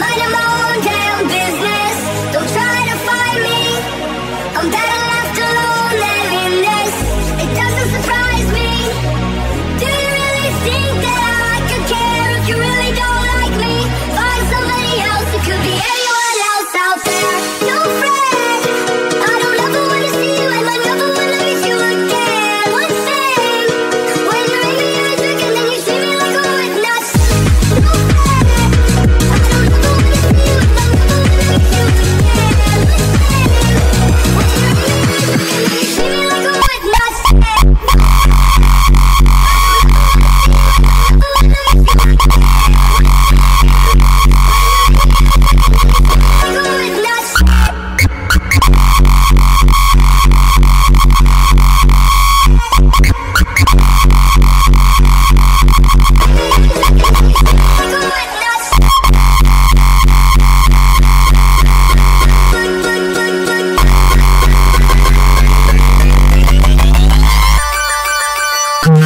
Mind my own damn business. Don't try to find me. I'm better.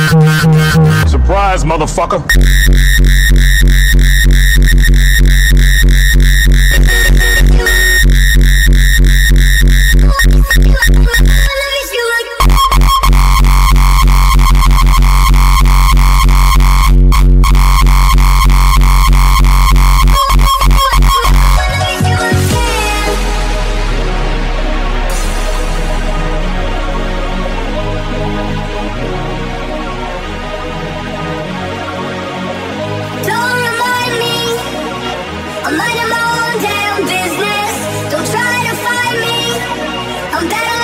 Surprise, motherfucker. I'm better.